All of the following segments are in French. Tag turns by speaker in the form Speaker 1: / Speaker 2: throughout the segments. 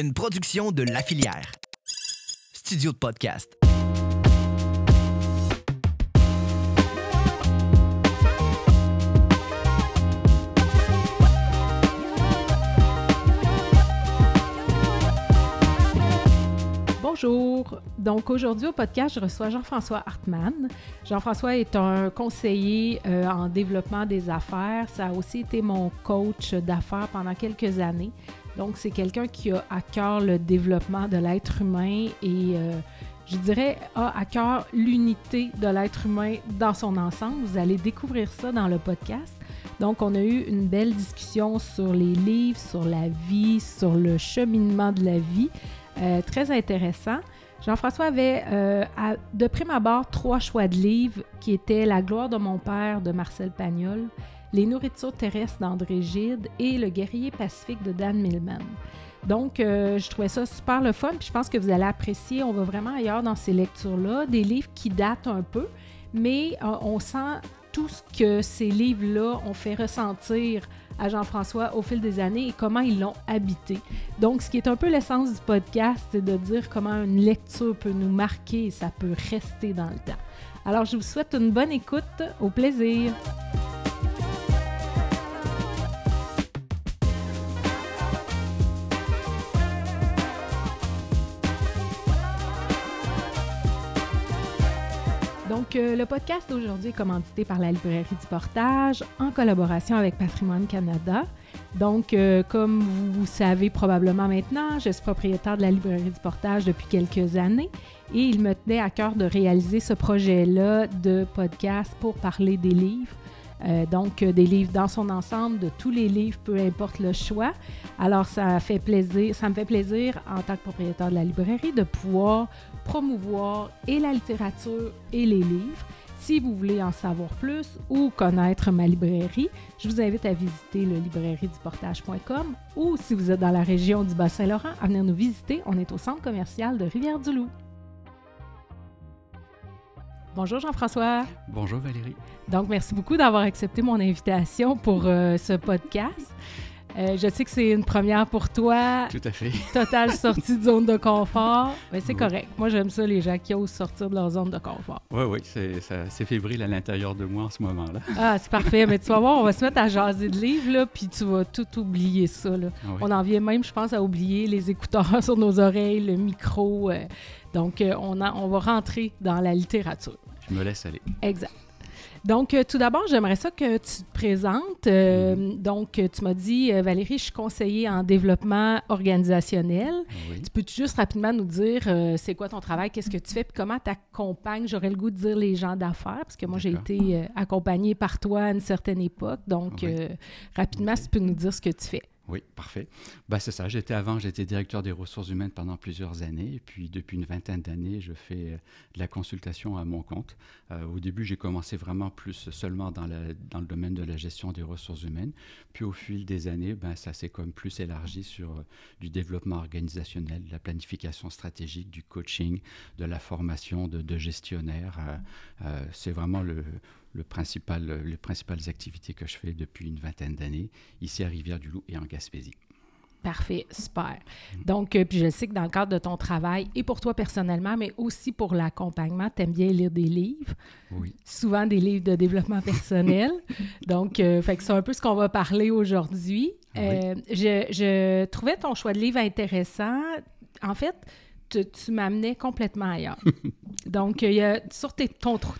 Speaker 1: une production de La Filière. Studio de podcast.
Speaker 2: Bonjour. Donc aujourd'hui au podcast, je reçois Jean-François Hartmann. Jean-François est un conseiller euh, en développement des affaires. Ça a aussi été mon coach d'affaires pendant quelques années. Donc c'est quelqu'un qui a à cœur le développement de l'être humain et euh, je dirais a à cœur l'unité de l'être humain dans son ensemble. Vous allez découvrir ça dans le podcast. Donc, on a eu une belle discussion sur les livres, sur la vie, sur le cheminement de la vie. Euh, très intéressant. Jean-François avait, euh, de prime abord, trois choix de livres qui étaient La gloire de mon père de Marcel Pagnol, Les nourritures terrestres d'André Gide et Le guerrier pacifique de Dan Millman. Donc, euh, je trouvais ça super le fun, puis je pense que vous allez apprécier. On va vraiment ailleurs dans ces lectures-là, des livres qui datent un peu, mais on sent tout ce que ces livres-là ont fait ressentir à Jean-François au fil des années et comment ils l'ont habité. Donc, ce qui est un peu l'essence du podcast, c'est de dire comment une lecture peut nous marquer et ça peut rester dans le temps. Alors, je vous souhaite une bonne écoute. Au plaisir. Le podcast d'aujourd'hui est commandité par la Librairie du Portage en collaboration avec Patrimoine Canada. Donc, euh, comme vous, savez probablement maintenant, je suis propriétaire de la Librairie du Portage depuis quelques années et il me tenait à cœur de réaliser ce projet-là de podcast pour parler des livres. Euh, donc, des livres dans son ensemble, de tous les livres, peu importe le choix. Alors, ça, fait plaisir, ça me fait plaisir en tant que propriétaire de la librairie de pouvoir promouvoir et la littérature et les livres. Si vous voulez en savoir plus ou connaître ma librairie, je vous invite à visiter le librairieduportage.com ou si vous êtes dans la région du Bas-Saint-Laurent, à venir nous visiter. On est au centre commercial de Rivière-du-Loup. Bonjour Jean-François.
Speaker 3: Bonjour Valérie.
Speaker 2: Donc, merci beaucoup d'avoir accepté mon invitation pour euh, ce podcast. Euh, je sais que c'est une première pour toi.
Speaker 3: Tout à fait.
Speaker 2: Totale sortie de zone de confort. Mais c'est correct. Moi, j'aime ça, les gens qui osent sortir de leur zone de confort.
Speaker 3: Oui, oui, c'est fébrile à l'intérieur de moi en ce moment-là.
Speaker 2: Ah, c'est parfait. Mais tu vas voir, on va se mettre à jaser de livres, là, puis tu vas tout oublier ça. Là. Ah on en vient même, je pense, à oublier les écouteurs sur nos oreilles, le micro. Euh. donc, euh, on, on va rentrer dans la littérature.
Speaker 3: Je me laisse aller.
Speaker 2: Exact. Donc, euh, tout d'abord, j'aimerais ça que tu te présentes. Euh, mm-hmm. Donc, tu m'as dit, euh, Valérie, je suis conseiller en développement organisationnel. Tu peux juste rapidement nous dire c'est quoi ton travail, qu'est-ce que tu fais, puis comment tu accompagnes, j'aurais le goût de dire les gens d'affaires, parce que moi, j'ai été accompagnée par toi à une certaine époque. Donc, rapidement, si tu peux nous dire ce que tu fais.
Speaker 3: Oui, parfait. Bah, c'est ça. J'étais avant, j'étais directeur des ressources humaines pendant plusieurs années. Et puis, depuis une vingtaine d'années, je fais euh, de la consultation à mon compte. Euh, au début, j'ai commencé vraiment plus seulement dans, dans, le domaine de la gestion des ressources humaines. Puis, au fil des années, ben, ça s'est comme plus élargi sur euh, du développement organisationnel, de la planification stratégique, du coaching, de la formation de, gestionnaires. c'est vraiment le, le principal, les principales activités que je fais depuis une vingtaine d'années, ici à Rivière-du-Loup et en Gaspésie.
Speaker 2: Parfait, super. Donc, euh, puis je sais que dans le cadre de ton travail, et pour toi personnellement, mais aussi pour l'accompagnement, tu aimes bien lire des livres.
Speaker 3: Oui.
Speaker 2: Souvent des livres de développement personnel. Donc, euh, fait que c'est un peu ce qu'on va parler aujourd'hui. Euh, je, je, trouvais ton choix de livre intéressant. En fait, tu, m'amenais complètement ailleurs. Donc, il y a, sur tes,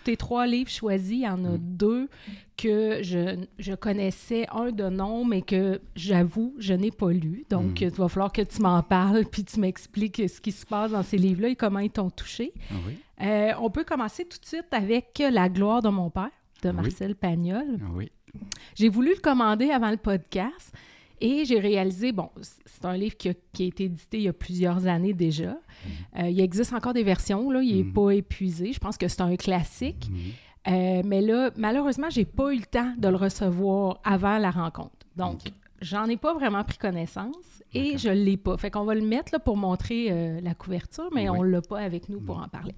Speaker 2: tes, trois livres choisis, il y en a mm. deux que je, je, connaissais, un de nom, mais que j'avoue, je n'ai pas lu. Donc, mm. il va falloir que tu m'en parles puis tu m'expliques ce qui se passe dans ces livres-là et comment ils t'ont touché.
Speaker 3: Ah
Speaker 2: euh, on peut commencer tout de suite avec La gloire de mon père de Marcel Pagnol.
Speaker 3: Ah oui.
Speaker 2: J'ai voulu le commander avant le podcast et j'ai réalisé, bon, c'est un livre qui a, été édité il y a plusieurs années déjà. Mhm. Euh, il existe encore des versions, là, il n'est mhm. pas épuisé. Je pense que c'est un classique. Mhm. Euh, mais là, malheureusement, j'ai pas eu le temps de le recevoir avant la rencontre. Donc, j'en ai pas vraiment pris connaissance et je l'ai pas. Fait qu'on va le mettre là, pour montrer euh, la couverture, mais on l'a pas avec nous pour en parler.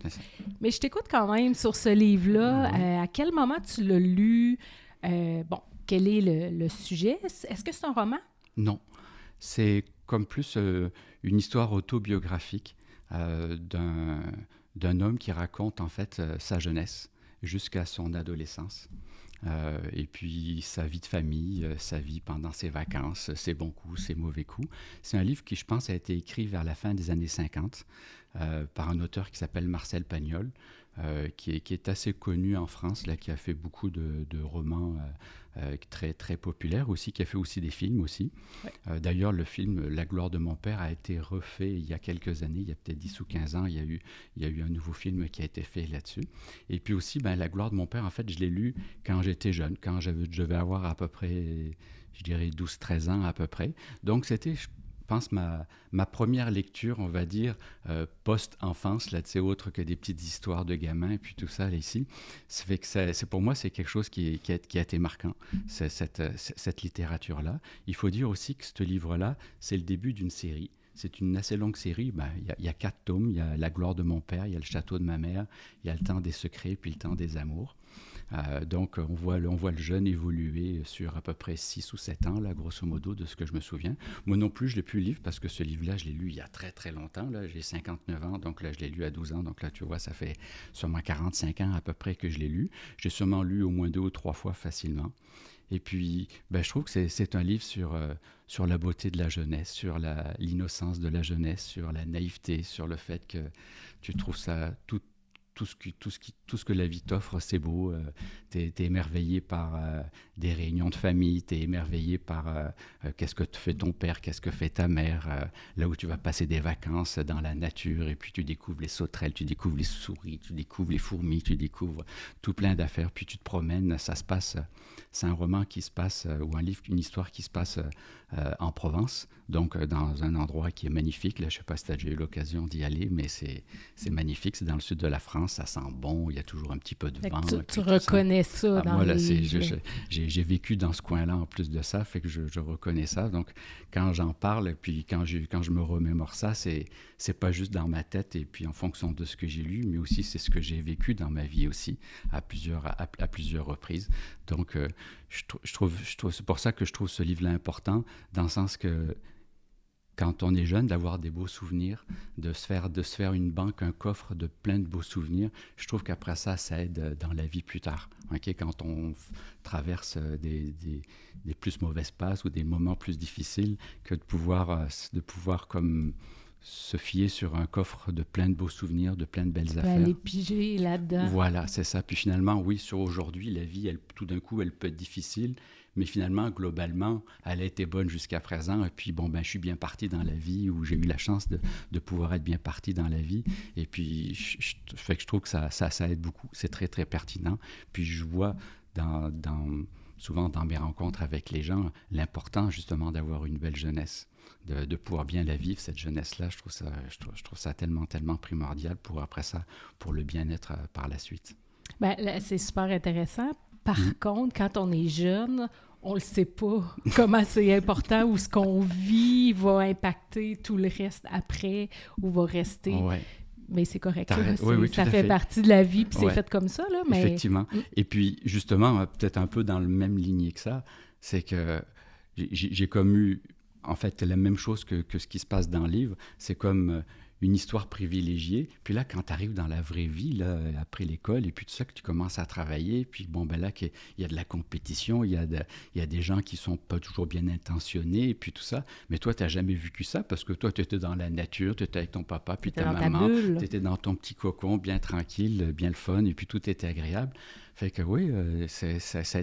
Speaker 2: Mais je t'écoute quand même sur ce livre-là. à quel moment tu l'as lu? bon, quel est le sujet? Est-ce que c'est un roman?
Speaker 3: Non. C'est comme plus une histoire autobiographique d'un homme qui raconte en fait sa jeunesse jusqu'à son adolescence. Euh, et puis sa vie de famille, euh, sa vie pendant ses vacances, ses bons coups, ses mauvais coups. C'est un livre qui, je pense, a été écrit vers la fin des années 50 euh, par un auteur qui s'appelle Marcel Pagnol, qui, est, assez connu en France, là, qui a fait beaucoup de romans euh, très, très populaire aussi, qui a fait aussi des films aussi. Euh, d'ailleurs, le film La gloire de mon père a été refait il y a quelques années, il y a peut-être 10 ou 15 ans, il y a eu, il y a eu un nouveau film qui a été fait là-dessus. Et puis aussi, ben, La gloire de mon père, en fait, je l'ai lu quand j'étais jeune, quand je devais avoir à peu près, je dirais 12-13 ans à peu près. Donc c'était, ma, première lecture, on va dire, euh, post-enfance, là, tu sais, autre que des petites histoires de gamins et puis tout ça, là, ici. Ça fait que c'est, pour moi, c'est quelque chose qui, a, été marquant, cette, cette littérature-là. Il faut dire aussi que ce livre-là, c'est le début d'une série. C'est une assez longue série. Ben, il, y y, a quatre tomes. Il y a La gloire de mon père, il y a Le château de ma mère, il y a Le temps des secrets, puis Le temps des amours. Euh, donc, on voit, voit le jeune évoluer sur à peu près 6 ou 7 ans, là, grosso modo, de ce que je me souviens. Moi non plus, je l'ai plus le livre parce que ce livre-là, je l'ai lu il y a très, très longtemps. Là. J'ai 59 ans, donc là, je l'ai lu à 12 ans. Donc là, tu vois, ça fait sûrement 45 ans à peu près que je l'ai lu. J'ai sûrement lu au moins deux ou trois fois facilement. Et puis, ben, je trouve que c'est un livre sur, euh, sur la beauté de la jeunesse, sur l'innocence de la jeunesse, sur la naïveté, sur le fait que tu trouves ça tout, tout ce, tout, ce qui, tout ce que la vie t'offre, c'est beau. Euh, tu es, émerveillé par euh, des réunions de famille, tu es émerveillé par euh, qu'est-ce que fait ton père, qu'est-ce que fait ta mère, là où tu vas passer des vacances dans la nature, et puis tu découvres les sauterelles, tu découvres les souris, tu découvres les fourmis, tu découvres tout plein d'affaires, puis tu te promènes, ça se passe, c'est un roman qui se passe, ou un livre, une histoire qui se passe en Provence, donc dans un endroit qui est magnifique. Là, je ne sais pas si tu as déjà eu l'occasion d'y aller, mais c'est magnifique, c'est dans le sud de la France ça sent bon, toujours un petit peu de vent.
Speaker 2: Tu, reconnais ça, ah, dans moi,
Speaker 3: J'ai vécu dans ce coin-là en plus de ça, fait que je, reconnais ça. Donc, quand j'en parle, puis quand je, quand je me remémore ça, c'est c'est pas juste dans ma tête et puis en fonction de ce que j'ai lu, mais aussi c'est ce que j'ai vécu dans ma vie aussi à plusieurs, à, plusieurs reprises. Donc, euh, je, je, trouve, je trouve c'est pour ça que je trouve ce livre-là important, dans le sens que quand on est jeune, d'avoir des beaux souvenirs, de se, faire, de se faire une banque, un coffre de plein de beaux souvenirs. Je trouve qu'après ça, ça aide dans la vie plus tard. Quand on traverse euh, des, des, plus mauvaises passes ou des moments plus difficiles, que de pouvoir, euh, de pouvoir comme se fier sur un coffre de plein de beaux souvenirs, de plein de belles affaires.
Speaker 2: Aller piger là-dedans.
Speaker 3: Voilà, c'est ça. Puis finalement, oui, sur aujourd'hui, la vie, elle, tout d'un coup, elle peut être difficile, mais finalement, globalement, elle a été bonne jusqu'à présent. Et puis, bon, ben, je suis bien parti dans la vie, où j'ai eu la chance de, pouvoir être bien parti dans la vie. Et puis, je, trouve que ça, aide beaucoup. C'est très, très pertinent. Puis, je vois souvent dans mes rencontres avec les gens l'importance, justement, d'avoir une belle jeunesse. De, pouvoir bien la vivre, cette jeunesse-là, je trouve ça, je trouve, ça tellement, tellement primordial pour après ça, pour le bien-être euh, par la suite.
Speaker 2: Ben, c'est super intéressant par mm. contre, quand on est jeune, on ne sait pas comment c'est important ou ce qu'on vit va impacter tout le reste après ou va rester. Mais c'est correct. ça fait, partie de la vie, puis c'est fait comme ça. Là, mais...
Speaker 3: Effectivement. Mm. Et puis, justement, peut-être un peu dans le même lignée que ça, c'est que j'ai comme eu, en fait, la même chose que, que, ce qui se passe dans le livre. C'est comme euh, une histoire privilégiée. Puis là, quand tu arrives dans la vraie vie, là, après l'école, et puis tout ça, que tu commences à travailler, puis bon, ben là, il y a de la compétition, il y, a il y a des gens qui sont pas toujours bien intentionnés, et puis tout ça. Mais toi, tu n'as jamais vécu ça parce que toi, tu étais dans la nature, tu étais avec ton papa, puis ta maman, tu étais dans ton petit cocon, bien tranquille, bien le fun, et puis tout était agréable. Fait que oui, euh,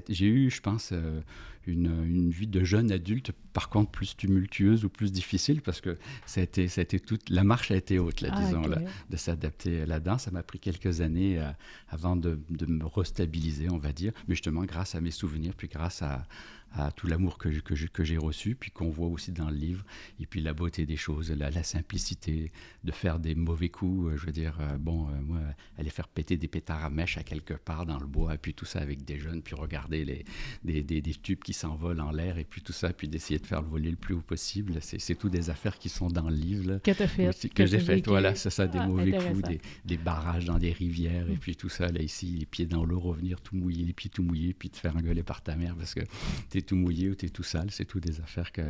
Speaker 3: j'ai eu, je pense, euh, une, une, vie de jeune adulte, par contre plus tumultueuse ou plus difficile, parce que ça a été, ça a été toute, la marche a été haute, là, ah, disons, là, de s'adapter là-dedans. Ça m'a pris quelques années euh, avant de, de, me restabiliser, on va dire, mais justement grâce à mes souvenirs, puis grâce à, à tout l'amour que, que, que j'ai reçu, puis qu'on voit aussi dans le livre, et puis la beauté des choses, la, la simplicité de faire des mauvais coups. Euh, je veux dire, euh, bon, euh, moi, aller faire péter des pétards à mèche à quelque part dans le bois, et puis tout ça avec des jeunes, puis regarder les, des, des, des tubes qui s'envolent en l'air, et puis tout ça, puis d'essayer de faire le voler le plus haut possible. C'est tout des affaires qui sont dans le livre. Là,
Speaker 2: que fait.
Speaker 3: Que, que j'ai fait, voilà, c'est ça, des ah, mauvais coups, des, des, barrages dans des rivières, et puis tout ça, là, ici, les pieds dans l'eau, revenir tout mouillé, les pieds tout mouillés, puis te faire engueuler par ta mère parce que tout mouillé ou tu es tout sale. C'est tout des affaires que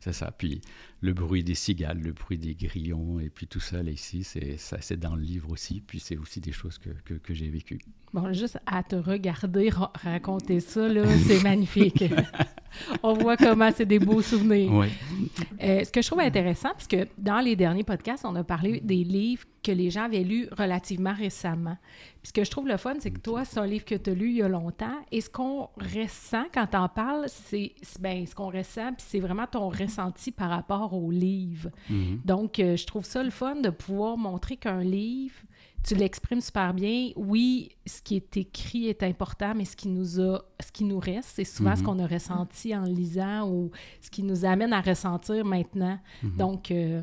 Speaker 3: c'est ça. Puis le bruit des cigales, le bruit des grillons et puis tout ça là ici, c'est ça, c'est dans le livre aussi. Puis c'est aussi des choses que, que j'ai vécues.
Speaker 2: Bon, juste à te regarder raconter ça, là, c'est magnifique. On voit comment c'est des beaux souvenirs.
Speaker 3: Oui.
Speaker 2: Euh, ce que je trouve intéressant, parce que dans les derniers podcasts, on a parlé des livres que les gens avaient lus relativement récemment. Puis ce que je trouve le fun, c'est que toi, c'est un livre que tu as lu il y a longtemps. Et ce qu'on ressent quand tu en parles, c'est ben, ce qu'on ressent, puis c'est vraiment ton ressenti par rapport au livre.
Speaker 3: Mhm.
Speaker 2: Donc, euh, je trouve ça le fun de pouvoir montrer qu'un livre, tu l'exprimes super bien. Oui, ce qui est écrit est important, mais ce qui nous a, ce qui nous reste, c'est souvent ce
Speaker 3: Mhm.
Speaker 2: qu'on a ressenti en lisant ou ce qui nous amène à ressentir maintenant.
Speaker 3: Mhm.
Speaker 2: Donc, euh,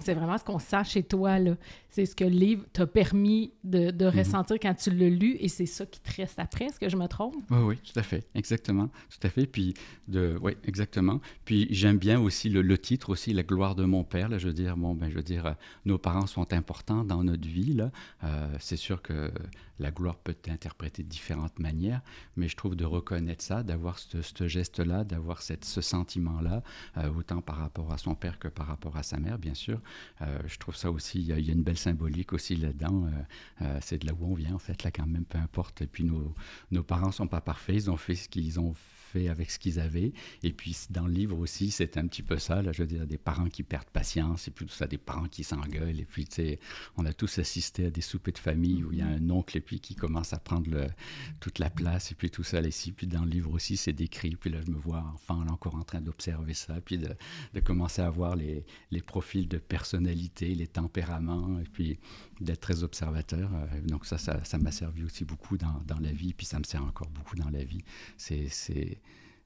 Speaker 2: c'est vraiment ce qu'on sent chez toi, là. C'est ce que le livre t'a permis de, de ressentir quand tu l'as lu et c'est ça qui te reste après. Est-ce que je me trompe?
Speaker 3: Oui, oui, tout à fait, exactement, tout à fait. Puis, de, oui, exactement. Puis, j'aime bien aussi le, le titre, aussi, La gloire de mon père. Là, je veux dire, bon, ben, je veux dire, euh, nos parents sont importants dans notre vie. Là, Euh, c'est sûr que la gloire peut être interprétée de différentes manières, mais je trouve de reconnaître ça, d'avoir ce, geste-là, d'avoir cette, ce sentiment-là, euh, autant par rapport à son père que par rapport à sa mère, bien sûr. Euh, je trouve ça aussi, il y, a, une belle symbolique aussi là-dedans. Euh, euh, c'est de là où on vient, en fait, là, quand même, peu importe. Et puis, nos, nos parents sont pas parfaits, ils ont fait ce qu'ils ont fait avec ce qu'ils avaient. Et puis, dans le livre aussi, c'est un petit peu ça, là, je veux dire, des parents qui perdent patience, et puis tout ça, des parents qui s'engueulent. Et puis, tu sais, on a tous assisté à des soupers de famille où il y a un oncle, et puis qui commence à prendre le, toute la place, et puis tout ça, ici. Puis, dans le livre aussi, c'est décrit. Puis là, je me vois enfant, là, encore en train d'observer ça, puis de, de commencer à voir les, les profils de personnalité, les tempéraments, et puis d'être très observateur. Euh, Donc ça, ça, ça m'a servi aussi beaucoup dans, dans, la vie, puis ça me sert encore beaucoup dans la vie. C'est,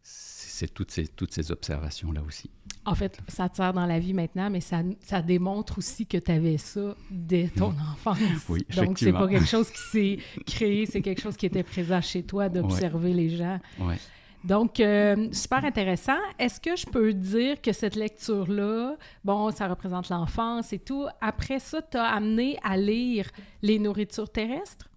Speaker 3: c'est, toutes ces, toutes ces observations-là aussi.
Speaker 2: En fait, ça te sert dans la vie maintenant, mais ça, ça démontre aussi que tu avais ça dès ton enfance.
Speaker 3: Oui,
Speaker 2: Donc, c'est pas quelque chose qui s'est créé, c'est quelque chose qui était présent chez toi d'observer
Speaker 3: ouais.
Speaker 2: les gens.
Speaker 3: Ouais.
Speaker 2: Donc, euh, super intéressant. Est-ce que je peux dire que cette lecture-là, bon, ça représente l'enfance et tout, après ça, t'as amené à lire les nourritures terrestres?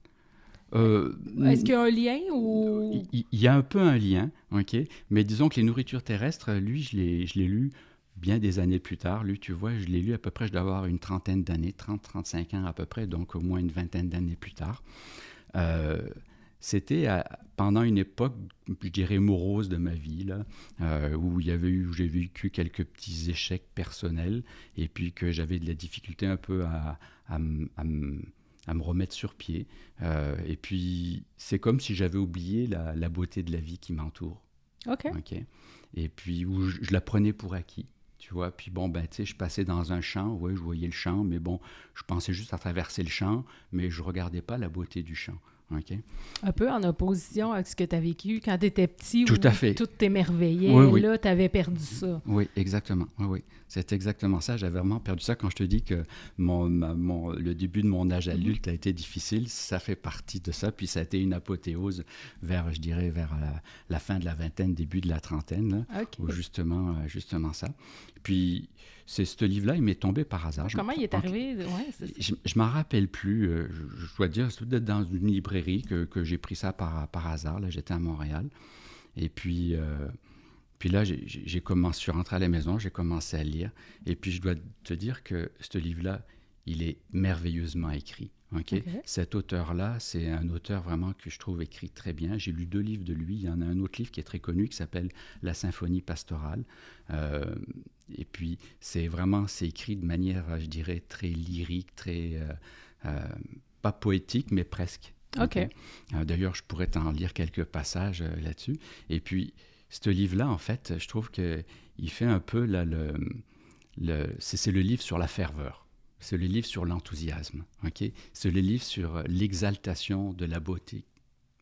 Speaker 3: Euh,
Speaker 2: Est-ce qu'il y a un lien ou...
Speaker 3: Il, y a un peu un lien, OK? Mais disons que les nourritures terrestres, lui, je l'ai, je l'ai lu bien des années plus tard. Lui, tu vois, je l'ai lu à peu près, je dois avoir une trentaine d'années, 30-35 ans à peu près, donc au moins une vingtaine d'années plus tard. Euh, c'était pendant une époque, je dirais, morose de ma vie, là, euh, où, il y avait eu, où j'ai vécu quelques petits échecs personnels et puis que j'avais de la difficulté un peu à, à, à, à me remettre sur pied. Euh, et puis, c'est comme si j'avais oublié la, la, beauté de la vie qui m'entoure.
Speaker 2: OK.
Speaker 3: OK. Et puis, où je, je la prenais pour acquis. Tu vois, puis bon, ben, tu sais, je passais dans un champ, ouais, je voyais le champ, mais bon, je pensais juste à traverser le champ, mais je regardais pas la beauté du champ. Okay.
Speaker 2: Un peu en opposition avec ce que tu as vécu quand tu étais petit,
Speaker 3: tout
Speaker 2: où
Speaker 3: à fait.
Speaker 2: tout t'émerveillait.
Speaker 3: Oui, oui.
Speaker 2: Là, tu avais perdu ça.
Speaker 3: Oui, exactement. Oui, oui. C'est exactement ça. J'avais vraiment perdu ça quand je te dis que mon, ma, mon, le début de mon âge adulte a été difficile. Ça fait partie de ça. Puis ça a été une apothéose vers, je dirais, vers la, la fin de la vingtaine, début de la trentaine, là,
Speaker 2: okay.
Speaker 3: où justement, justement ça. Puis c'est ce livre-là, il m'est tombé par hasard.
Speaker 2: Comment il est arrivé? Ouais,
Speaker 3: je ne m'en rappelle plus. Euh, je, je, dois dire, c'est peut-être dans une librairie que, que j'ai pris ça par, par hasard. Là, j'étais à Montréal. Et puis, euh, puis là, j'ai commencé, je suis rentré à la maison, j'ai commencé à lire. Et puis, je dois te dire que ce livre-là, il est merveilleusement écrit. Okay?
Speaker 2: Okay.
Speaker 3: Cet auteur-là, c'est un auteur vraiment que je trouve écrit très bien. J'ai lu deux livres de lui. Il y en a un autre livre qui est très connu qui s'appelle La Symphonie pastorale. Euh, et puis, c'est vraiment, c'est écrit de manière, je dirais, très lyrique, très, euh, euh, pas poétique, mais presque.
Speaker 2: OK.
Speaker 3: okay? D'ailleurs, je pourrais t'en lire quelques passages là-dessus. Et puis, ce livre-là, en fait, je trouve qu'il fait un peu, là, le, le c'est le livre sur la ferveur. C'est le livre sur l'enthousiasme. Okay? C'est le livre sur l'exaltation de la beauté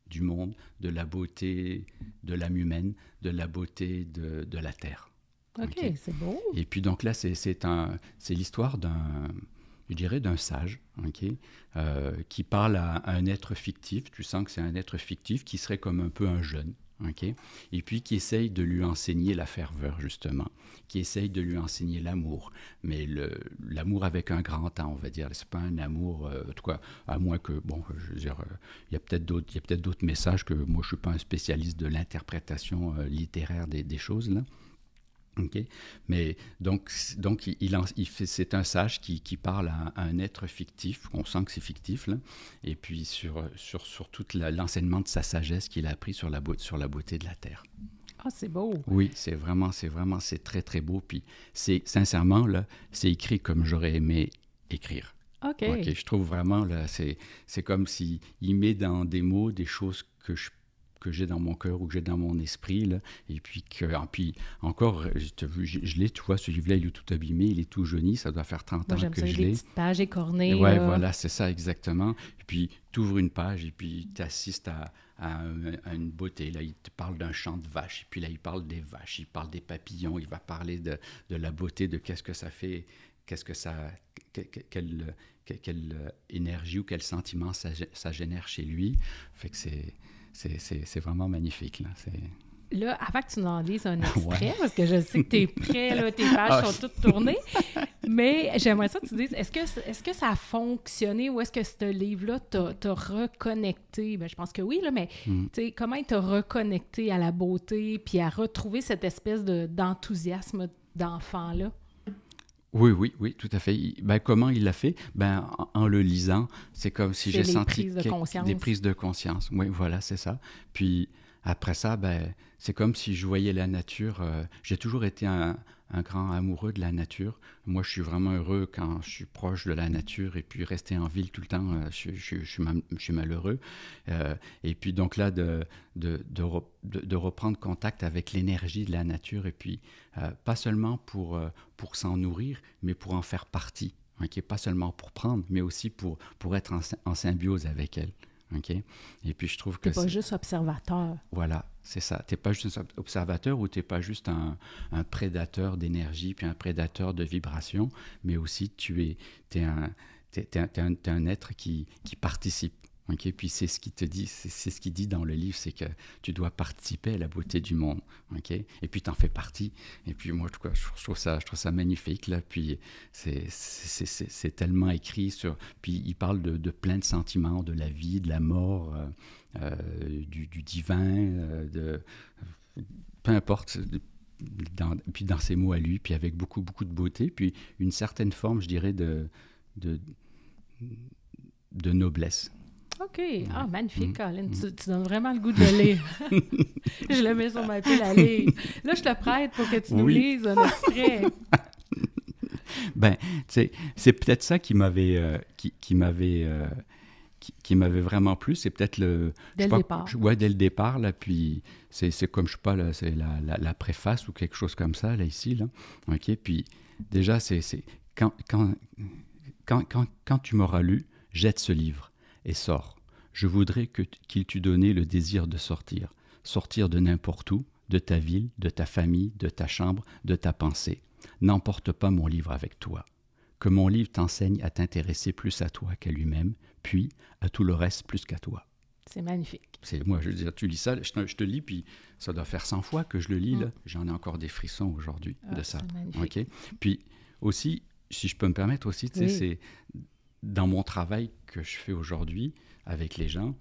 Speaker 3: du monde, de la beauté de l'âme humaine, de la beauté de, de la terre.
Speaker 2: OK, okay? c'est beau.
Speaker 3: Et puis donc là, c'est l'histoire d'un, je dirais, d'un sage, euh, qui parle à, à, un être fictif. Tu sens que c'est un être fictif qui serait comme un peu un jeune. Et puis qui essaye de lui enseigner la ferveur, justement, qui essaye de lui enseigner l'amour, mais l'amour avec un grand temps, on va dire. C'est pas un amour, euh, en tout cas, à moins que, bon, je veux dire, euh, il y a peut-être d'autres, il y a peut-être d'autres messages que moi, je suis pas un spécialiste de l'interprétation euh, littéraire des, des, choses, là. Mais donc, donc il, il fait, c'est un sage qui, qui parle à, un être fictif, on sent que c'est fictif, là, et puis sur, sur, sur tout l'enseignement de sa sagesse qu'il a appris sur la, sur la beauté de la terre.
Speaker 2: Ah, c'est beau.
Speaker 3: Oui, c'est vraiment, c'est vraiment, c'est très, très beau. Puis, c'est, sincèrement, là, c'est écrit comme j'aurais aimé écrire.
Speaker 2: OK.
Speaker 3: OK, je trouve vraiment, là, c'est, c'est comme s'il met dans des mots des choses que je que j'ai dans mon cœur ou que j'ai dans mon esprit. Là, et puis, que, ah, puis encore, je, je, je l'ai, tu vois, ce livre-là, il est tout abîmé, il est tout jauni, ça doit faire 30 ans que je l'ai.
Speaker 2: petites pages écornées.
Speaker 3: Oui, voilà, c'est ça, exactement. Et puis, tu ouvres une page et puis tu assistes à, à, une beauté. Là, il te parle d'un champ de vaches, et puis là, il parle des vaches, il parle des papillons, il va parler de, de la beauté, de qu'est-ce que ça fait, qu'est-ce que ça, quelle, quelle, énergie ou quel sentiment ça, ça génère chez lui. Fait que c'est c'est vraiment magnifique. Là.
Speaker 2: Là, avant que tu nous en dises un extrait, parce que je sais que tu es prêt, là, tes pages ah, sont toutes tournées, mais j'aimerais ça que tu dises, est-ce que, est que ça a fonctionné ou est-ce que ce livre-là t'a reconnecté? Ben, je pense que oui, là, mais mm. comment il t'a reconnecté à la beauté puis à retrouver cette espèce d'enthousiasme d'enfant-là?
Speaker 3: Oui, oui, oui, tout à fait. Ben, comment il l'a fait? Ben, en, le lisant, c'est comme si j'ai senti
Speaker 2: prises de conscience.
Speaker 3: des prises de conscience. Oui, voilà, c'est ça. Puis après ça, ben, c'est comme si je voyais la nature. Euh, j'ai toujours été un, grand amoureux de la nature. Moi, je suis vraiment heureux quand je suis proche de la nature et puis rester en ville tout le temps, euh, je, suis, malheureux. Euh, et puis donc là, de, reprendre contact avec l'énergie de la nature et puis pas seulement pour, s'en nourrir, mais pour en faire partie. Pas seulement pour prendre, mais aussi pour, être en symbiose avec elle. OK? Et puis je trouve que.
Speaker 2: Tu pas juste observateur.
Speaker 3: Voilà, c'est ça. Tu n'es pas juste un observateur ou tu n'es pas juste un, un prédateur d'énergie puis un prédateur de vibration, mais aussi tu es, es, un, un, un, être qui, qui participe Okay? Puis c'est ce qui te dit, c'est ce qu'il dit dans le livre, c'est que tu dois participer à la beauté du monde. Okay? Et puis tu en fais partie. Et puis moi, je, trouve, ça, magnifique. Là. Puis c'est tellement écrit sur. Puis il parle de, plein de sentiments, de la vie, de la mort, euh, euh du, divin, euh, de, peu importe. Puis dans ses mots à lui, puis avec beaucoup, beaucoup de beauté, puis une certaine forme, je dirais, de noblesse.
Speaker 2: OK. Ah, magnifique, mm. Colin. Tu, tu, donnes vraiment le goût de le lire. je le mets sur ma pile à lire. Là, je te prête pour que tu nous lises un extrait.
Speaker 3: ben, tu sais, c'est peut-être ça qui m'avait... Euh, qui, qui m'avait... Euh, qui, m'avait vraiment plu, c'est peut-être le...
Speaker 2: Dès le départ.
Speaker 3: Ouais, dès le départ, là, puis c'est comme, je sais pas, c'est la, la, la, préface ou quelque chose comme ça, là, ici, là. OK, puis déjà, c'est... Quand, quand, quand, quand, quand tu m'auras lu, jette ce livre et sors. Je voudrais qu'il t'eût donné le désir de sortir, sortir de n'importe où, de ta ville, de ta famille, de ta chambre, de ta pensée. N'emporte pas mon livre avec toi. Que mon livre t'enseigne à t'intéresser plus à toi qu'à lui-même, puis à tout le reste plus qu'à toi.
Speaker 2: C'est magnifique.
Speaker 3: C'est moi, je veux dire, tu lis ça, je te, lis, puis ça doit faire 100 fois que je le lis. Mm. J'en ai encore des frissons aujourd'hui de ah, ça. OK? Puis aussi, si je peux me permettre aussi, c'est dans mon travail que je fais aujourd'hui avec les gens,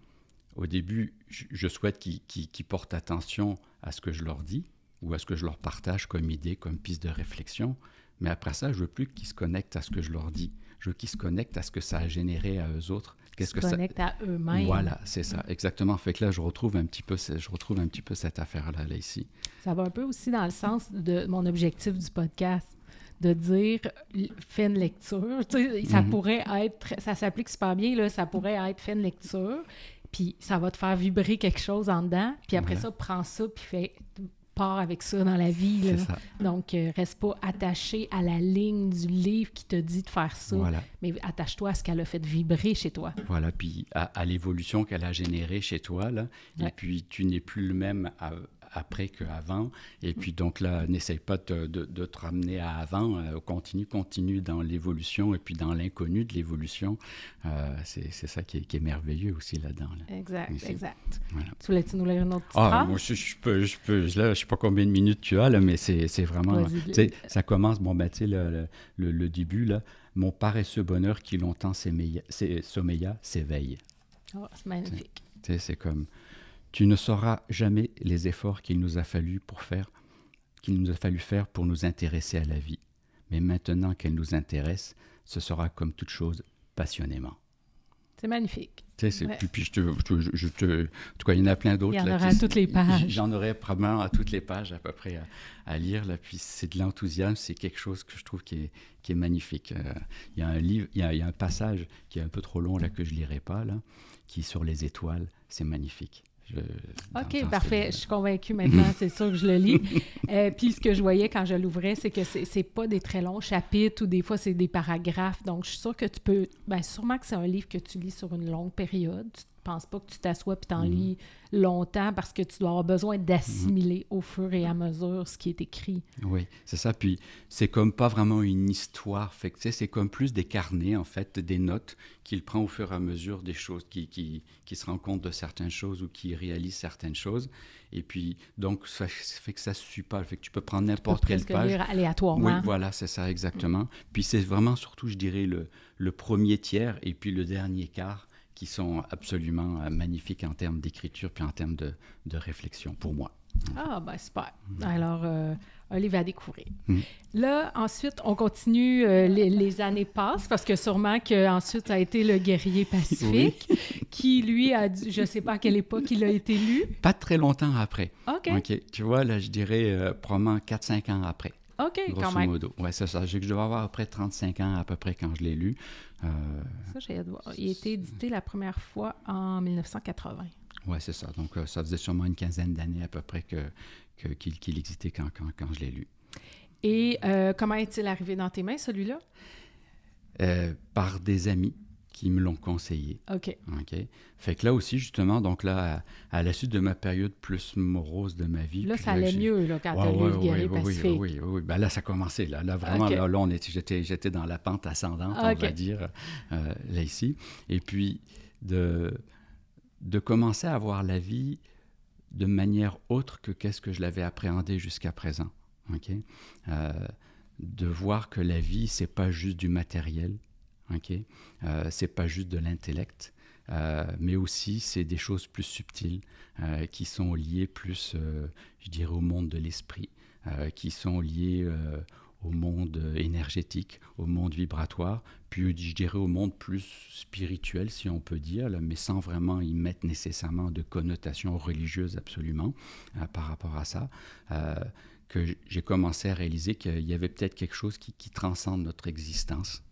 Speaker 3: au début, je souhaite qu'ils portent attention à ce que je leur dis ou à ce que je leur partage comme idée, comme piste de réflexion. Mais après ça, je veux plus qu'ils se connectent à ce que je leur dis. Je veux qu'ils se connectent à ce que ça a généré à eux autres.
Speaker 2: Qu'est-ce que se connectent à eux-mêmes.
Speaker 3: Voilà, c'est ça, exactement. Fait que là, je retrouve un petit peu, je retrouve un petit peu cette affaire-là là, ici.
Speaker 2: Ça va un peu aussi dans le sens de mon objectif du podcast de dire fais une lecture. ça mhm. pourrait être, ça s'applique super bien, là, ça pourrait être fais une lecture, puis ça va te faire vibrer quelque chose en dedans, puis après ça, prends ça, puis fais pars avec ça dans la vie. Là. Donc, euh, reste pas attaché à la ligne du livre qui te dit de faire ça, mais attache-toi à ce qu'elle a fait vibrer chez toi.
Speaker 3: Voilà, puis à, l'évolution qu'elle a générée chez toi, là, et puis tu n'es plus le même après qu'avant. Et puis donc là, n'essaye pas de, de, te ramener à avant, euh, continue, continue dans l'évolution et puis dans l'inconnu de l'évolution. Euh, c'est ça qui est, qui est, merveilleux aussi là-dedans.
Speaker 2: Exact, exact. Tu voulais-tu nous lire une autre
Speaker 3: ah, Moi, je, je, peux, je peux, là, je sais pas combien de minutes tu as, là, mais c'est vraiment, ça commence, bon, ben, tu sais, le, le, le, début, là, mon paresseux bonheur qui longtemps sommeilla s'éveille.
Speaker 2: Oh, c'est magnifique.
Speaker 3: C'est comme tu ne sauras jamais les efforts qu'il nous a fallu pour faire, qu'il nous a fallu faire pour nous intéresser à la vie. Mais maintenant qu'elle nous intéresse, ce sera comme toute chose passionnément.
Speaker 2: C'est magnifique.
Speaker 3: Tu sais, puis, je, te, je, te, En tout cas, il y en a plein d'autres.
Speaker 2: Il y en aura à toutes les pages.
Speaker 3: J'en aurais probablement à toutes les pages à peu près à, lire. Là. Puis c'est de l'enthousiasme, c'est quelque chose que je trouve qui est, qui est magnifique. Euh, il y a un livre, il y a, il y a, un passage qui est un peu trop long là que je lirai pas là, qui est sur les étoiles. C'est magnifique.
Speaker 2: OK, parfait. Je suis convaincue maintenant, c'est sûr que je le lis. Euh, puis ce que je voyais quand je l'ouvrais, c'est que c'est, c'est pas des très longs chapitres ou des fois c'est des paragraphes. Donc je suis sûre que tu peux. Bien, sûrement que c'est un livre que tu lis sur une longue période. Tu pense pas que tu t'assois puis t'en mm. lis longtemps parce que tu dois avoir besoin d'assimiler au fur et à mesure ce qui est écrit.
Speaker 3: Oui, c'est ça. Puis c'est comme pas vraiment une histoire. Fait que, c'est comme plus des carnets, en fait, des notes qu'il prend au fur et à mesure des choses, qui, qui, qui, se rend compte de certaines choses ou qui réalise certaines choses. Et puis, donc, ça fait que ça ne suit pas. Fait que tu peux prendre n'importe quelle page.
Speaker 2: lire aléatoirement.
Speaker 3: Oui, voilà, c'est ça, exactement. Puis c'est vraiment surtout, je dirais, le, le premier tiers et puis le dernier quart qui sont absolument euh, magnifiques en termes d'écriture puis en termes de, de, réflexion pour moi.
Speaker 2: Ah, ben super. Alors, euh, un livre à découvrir. Mm. Là, ensuite, on continue, euh, les, années passent parce que sûrement qu'ensuite, ça a été le guerrier pacifique qui, lui, a je ne sais pas à quelle époque il a été lu.
Speaker 3: Pas très longtemps après.
Speaker 2: OK.
Speaker 3: Tu vois, là, je dirais probablement 4-5 ans après.
Speaker 2: OK,
Speaker 3: grosso
Speaker 2: quand même.
Speaker 3: modo. Oui, c'est ça. Je devais avoir à peu près 35 ans à peu près quand je l'ai lu.
Speaker 2: Euh, ça, j'ai Il a été édité la première fois en 1980.
Speaker 3: Oui, c'est ça. Donc, euh, ça faisait sûrement une quinzaine d'années à peu près qu'il que, qu'il existait quand, quand, quand je l'ai lu.
Speaker 2: Et euh, comment est-il arrivé dans tes mains, celui-là?
Speaker 3: par des amis qui me l'ont conseillé.
Speaker 2: OK.
Speaker 3: OK? Fait que là aussi, justement, donc là, à, la suite de ma période plus morose de ma vie.
Speaker 2: Là, ça allait mieux, là, quand tu as lu
Speaker 3: oui,
Speaker 2: oui,
Speaker 3: oui, oui, oui, Ben là, ça commençait. Là, là vraiment, là, là, on était, j'étais, j'étais dans la pente ascendante, on va dire, euh, là, ici. Et puis, de, de commencer à voir la vie de manière autre que qu'est-ce que je l'avais appréhendé jusqu'à présent. OK? Euh, de voir que la vie, c'est pas juste du matériel, ok. Euh, c'est pas juste de l'intellect, euh, mais aussi c'est des choses plus subtiles euh, qui sont liées plus, je dirais, au monde de l'esprit, qui sont liées au monde énergétique, au monde vibratoire, puis je dirais au monde plus spirituel, si on peut dire, mais sans vraiment y mettre nécessairement de connotation religieuse absolument par rapport à ça que j'ai commencé à réaliser qu'il y avait peut-être quelque chose qui, transcende notre existence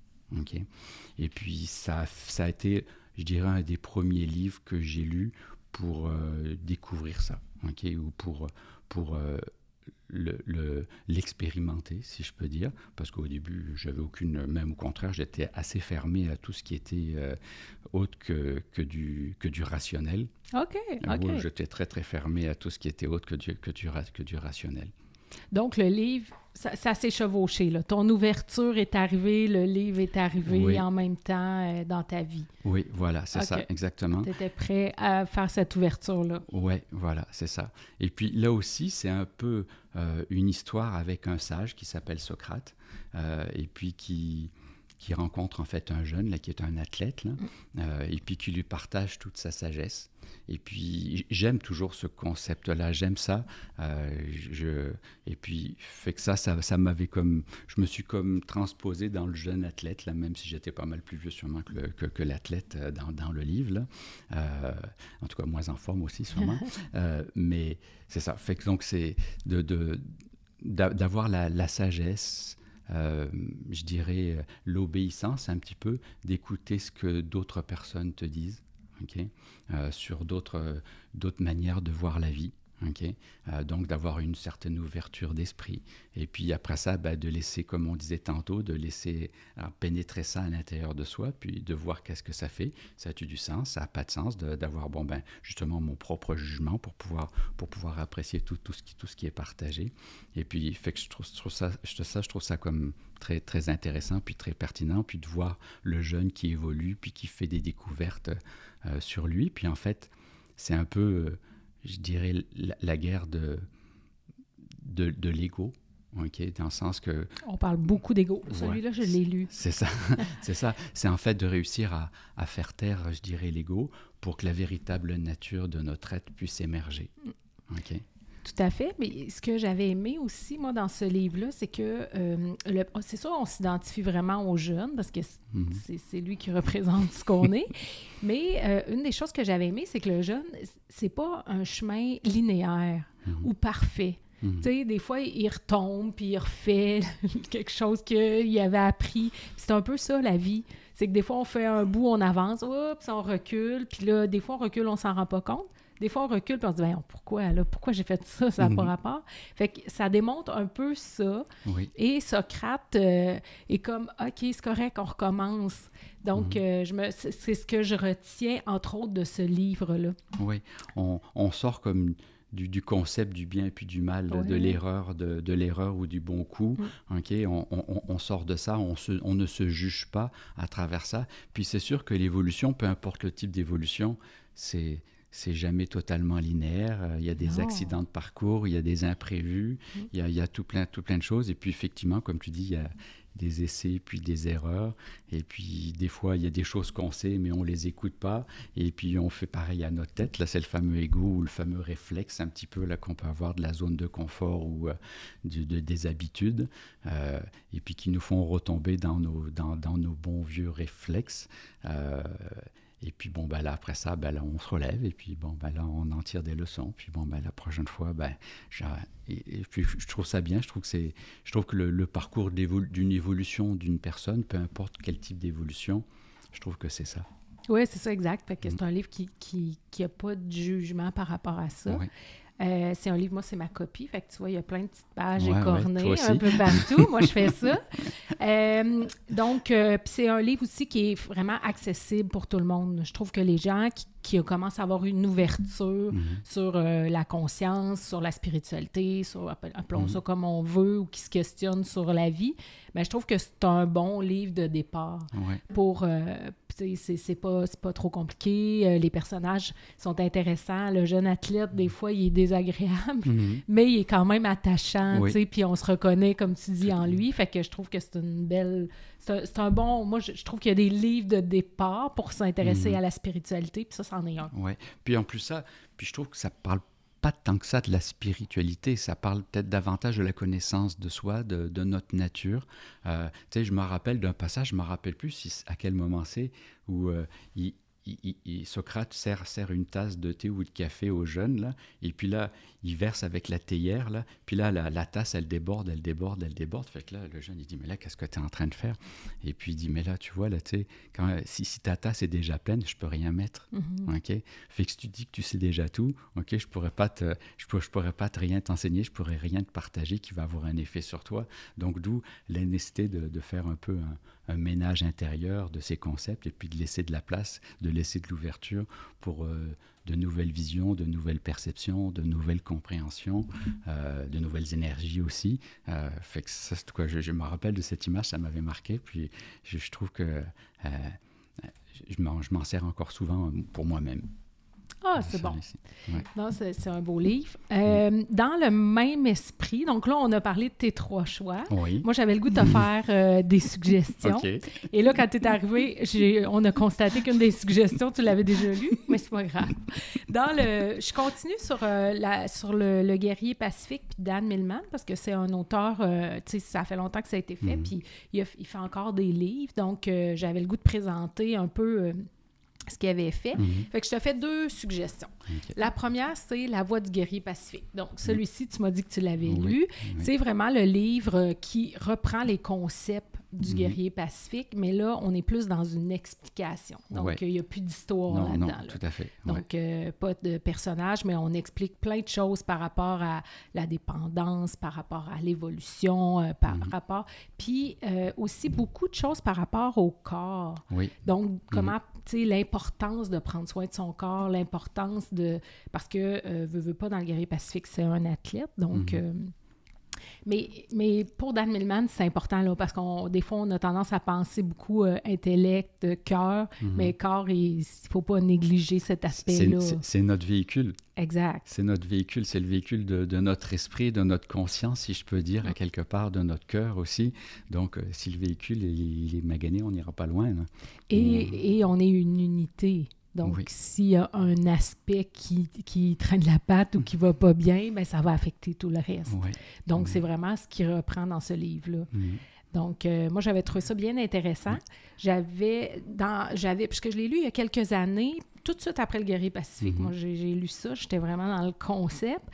Speaker 3: Et puis ça, ça a été, je dirais, un des premiers livres que j'ai lus pour euh, découvrir ça, ou pour, pour euh, l'expérimenter, le, si je peux dire, parce qu'au début, j'avais aucune, même au contraire, j'étais assez fermé à tout ce qui était euh, autre que, que, du, que du rationnel.
Speaker 2: OK, OK.
Speaker 3: J'étais très, très fermé à tout ce qui était autre que du, que du, que du rationnel.
Speaker 2: Donc, le livre, ça, s'est chevauché. Là. Ton ouverture est arrivée, le livre est arrivé en même temps euh, dans ta vie.
Speaker 3: Oui, voilà, c'est ça, exactement.
Speaker 2: Tu étais prêt à faire cette ouverture-là.
Speaker 3: Oui, voilà, c'est ça. Et puis là aussi, c'est un peu euh, une histoire avec un sage qui s'appelle Socrate, euh, et puis qui, qui rencontre en fait un jeune, là, qui est un athlète, là, mm. et puis qui lui partage toute sa sagesse. Et puis, j'aime toujours ce concept-là, j'aime ça. Euh, je, et puis, fait que ça, ça, m'avait comme. Je me suis comme transposé dans le jeune athlète, là, même si j'étais pas mal plus vieux sûrement que, que, l'athlète euh, dans, dans, le livre. Là. Euh, en tout cas, moins en forme aussi, sûrement. mais c'est ça. Fait que donc, c'est de, de d'avoir la, la, sagesse, je dirais l'obéissance un petit peu, d'écouter ce que d'autres personnes te disent, euh, sur d'autres manières de voir la vie. Euh, donc, d'avoir une certaine ouverture d'esprit. Et puis après ça, ben, de laisser, comme on disait tantôt, de laisser pénétrer ça à l'intérieur de soi, puis de voir qu'est-ce que ça fait. Ça a-tu du sens? Ça n'a pas de sens d'avoir, bon, ben, justement, mon propre jugement pour pouvoir, pour pouvoir apprécier tout, tout, ce qui, tout ce qui est partagé. Et puis, fait que je trouve, je trouve ça, je, trouve ça comme très, très intéressant, puis très pertinent, puis de voir le jeune qui évolue, puis qui fait des découvertes euh, sur lui. Puis en fait, c'est un peu, euh, je dirais, la, guerre de, de, de l'ego. OK, dans le sens que...
Speaker 2: On parle beaucoup d'ego. Celui-là, je l'ai lu.
Speaker 3: C'est ça. c'est ça. C'est en fait de réussir à, à faire taire, je dirais, l'ego pour que la véritable nature de notre être puisse émerger. Mm. OK.
Speaker 2: Tout à fait. Mais ce que j'avais aimé aussi, moi, dans ce livre-là, c'est que euh, c'est sûr, on s'identifie vraiment aux jeunes parce que mhm. c'est lui qui représente ce qu'on est. Mais euh, une des choses que j'avais aimé, c'est que le jeune, c'est pas un chemin linéaire mhm. ou parfait. Mhm. Tu sais, des fois, il retombe, puis il refait quelque chose qu'il avait appris. C'est un peu ça, la vie. C'est que des fois, on fait un bout, on avance, oups, on recule, puis là, des fois, on recule, on s'en rend pas compte. Des fois, on recule et on se dit ben, pourquoi, là, pourquoi j'ai fait ça, ça n'a pas mhm. rapport. Fait que ça démontre un peu ça. Et Socrate euh, est comme OK, c'est correct, on recommence. Donc, mhm. euh, je me, c'est ce que je retiens, entre autres, de ce livre-là.
Speaker 3: Oui, on, on sort comme du, du, concept du bien et puis du mal, de l'erreur, de, de l'erreur ou du bon coup. Mm. ok? On, on, on, sort de ça, on, se, on ne se juge pas à travers ça. Puis c'est sûr que l'évolution, peu importe le type d'évolution, c'est c'est jamais totalement linéaire. Euh, il y a des accidents de parcours, il y a des imprévus, mm. il, y a, il y, a, tout plein, tout plein de choses. Et puis effectivement, comme tu dis, il y a des essais, puis des erreurs. Et puis des fois, il y a des choses qu'on sait, mais on les écoute pas. Et puis on fait pareil à notre tête. Là, c'est le fameux ego ou le fameux réflexe un petit peu là qu'on peut avoir de la zone de confort ou euh, de, des habitudes. Euh, et puis qui nous font retomber dans nos, dans, dans nos bons vieux réflexes. Et puis bon, ben là, après ça, ben là, on se relève et puis bon, ben là, on en tire des leçons. Puis bon, ben la prochaine fois, ben, et, puis je trouve ça bien. Je trouve que c'est, je trouve que le, parcours d'une évolution d'une personne, peu importe quel type d'évolution, je trouve que c'est ça.
Speaker 2: Oui, c'est ça, exact. Parce que c'est mm. un livre qui n'a qui, qui a pas de jugement par rapport à ça. Euh, c'est un livre, moi, c'est ma copie. Fait que tu vois, il y a plein de petites pages écornées un peu partout. moi, je fais ça. Euh, donc, euh, c'est un livre aussi qui est vraiment accessible pour tout le monde. Je trouve que les gens qui, qui commencent à avoir une ouverture mhm. sur la conscience, sur la spiritualité, sur, appelons mhm. ça comme on veut, ou qui se questionnent sur la vie, mais ben, je trouve que c'est un bon livre de départ pour, c'est pas, pas trop compliqué. Euh, les personnages sont intéressants. Le jeune athlète, des fois, il est désagréable, mhm. mais il est quand même attachant, puis on se reconnaît, comme tu dis, en lui. Fait que je trouve que c'est une belle... C'est un, bon... Moi, je, trouve qu'il y a des livres de départ pour s'intéresser mhm. à la spiritualité, puis ça, c'en est un.
Speaker 3: Oui. Puis en plus ça, puis je trouve que ça parle pas tant que ça de la spiritualité, ça parle peut-être davantage de la connaissance de soi, de, notre nature. Euh, tu sais, je me rappelle d'un passage, je me rappelle plus à quel moment c'est, où euh, il, Socrate sert, sert, une tasse de thé ou de café aux jeunes, là, et puis là, il verse avec la théière, là, puis là, la, tasse, elle déborde, elle déborde, elle déborde. Fait que là, le jeune, il dit, mais là, qu'est-ce que tu es en train de faire? Et puis il dit, mais là, tu vois, là, tu sais, si, si, ta tasse est déjà pleine, je peux rien mettre. Mm-hmm. OK? Fait que si tu dis que tu sais déjà tout, OK, je pourrais pas te, je, je pourrais pas te rien t'enseigner, je pourrais rien te partager qui va avoir un effet sur toi. Donc, d'où la nécessité de, de, faire un peu un, un, ménage intérieur de ces concepts et puis de laisser de la place, de laisser de l'ouverture pour euh, de nouvelles visions, de nouvelles perceptions, de nouvelles compréhensions, euh, de nouvelles énergies aussi. Euh, fait que ça, je, me rappelle de cette image, ça m'avait marqué. Puis je, trouve que je m'en sers encore souvent pour moi-même.
Speaker 2: Ah, c'est bon. Non, c'est un beau livre. Euh, dans le même esprit, donc là, on a parlé de tes trois choix.
Speaker 3: Oui.
Speaker 2: Moi, j'avais le goût de te faire euh, des suggestions. Et là, quand tu es arrivé, on a constaté qu'une des suggestions, tu l'avais déjà lue, mais c'est pas grave. Dans le, je continue sur, euh, la, sur le, guerrier pacifique puis Dan Millman, parce que c'est un auteur, tu sais, ça fait longtemps que ça a été fait, mhm. puis il, il, fait encore des livres. Donc, j'avais le goût de présenter un peu ce qu'il avait fait. Mhm. Fait que je te fais deux suggestions. La première, c'est La voix du guerrier pacifique. Donc, celui-ci, tu m'as dit que tu l'avais lu. C'est vraiment le livre qui reprend les concepts du
Speaker 3: Mhm.
Speaker 2: guerrier pacifique, mais là, on est plus dans une explication. Donc,
Speaker 3: Ouais.
Speaker 2: il n'y a plus d'histoire là-dedans. là.
Speaker 3: tout à fait. ouais.
Speaker 2: Donc, euh, pas de personnage, mais on explique plein de choses par rapport à la dépendance, par rapport à l'évolution, euh, par
Speaker 3: Mhm.
Speaker 2: rapport... Puis euh, aussi beaucoup de choses par rapport au corps.
Speaker 3: Oui,
Speaker 2: Donc, comment, l'importance de prendre soin de son corps, l'importance de... Parce que, euh, veut, veut pas, dans le guerrier pacifique, c'est un athlète, donc...
Speaker 3: Mhm.
Speaker 2: euh, mais, mais pour Dan Millman, c'est important, là, parce qu'on des fois, on a tendance à penser beaucoup euh, intellect, euh, cœur,
Speaker 3: Mhm.
Speaker 2: mais corps, il ne faut pas négliger cet aspect-là.
Speaker 3: c'est- notre véhicule.
Speaker 2: Exact.
Speaker 3: C'est notre véhicule, c'est le véhicule de, de notre esprit, de notre conscience, si je peux dire, à quelque part, de notre cœur aussi. Donc, euh, si le véhicule il, il est magané, on n'ira pas loin. là.
Speaker 2: Et, et on est une unité. Donc,
Speaker 3: Oui.
Speaker 2: s'il y a un aspect qui, qui traîne la patte ou qui va pas bien, ben, ça va affecter tout le reste. Donc, c'est vraiment ce qui reprend dans ce livre-là. Donc, euh, moi, j'avais trouvé ça bien intéressant. J'avais, dans, j'avais, puisque je l'ai lu il y a quelques années, tout de suite après le guerrier pacifique.
Speaker 3: Mhm.
Speaker 2: Moi, j'ai lu ça, j'étais vraiment dans le concept.